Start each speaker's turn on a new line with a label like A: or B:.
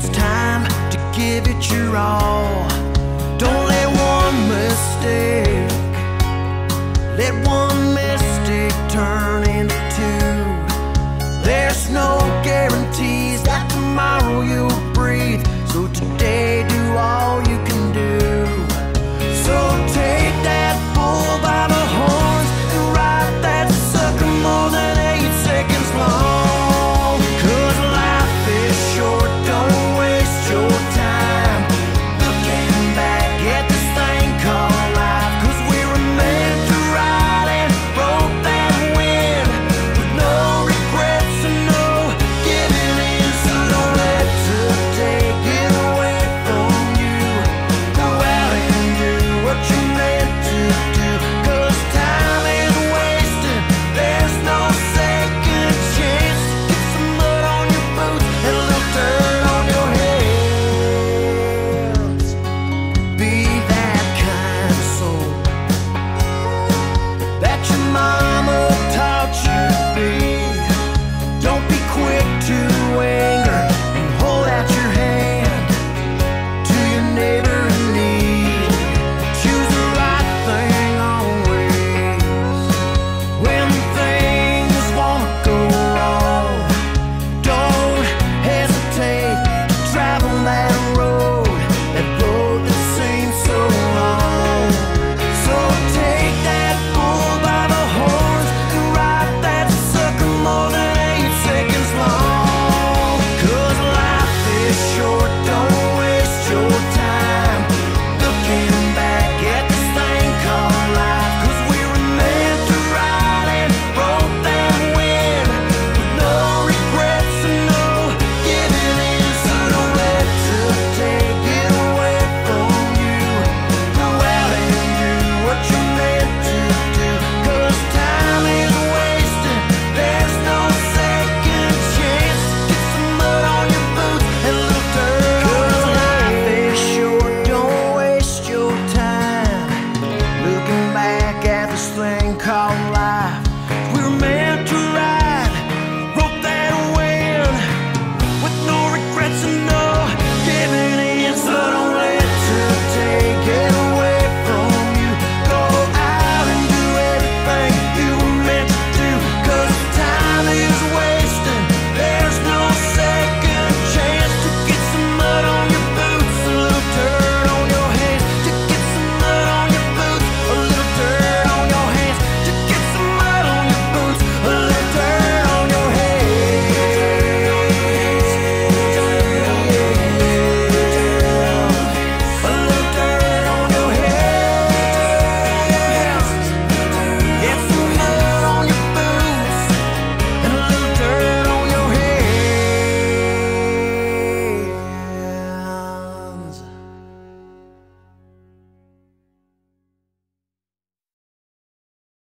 A: It's time to give it your all. Don't let one mistake, let one mistake turn into two. There's no guarantee.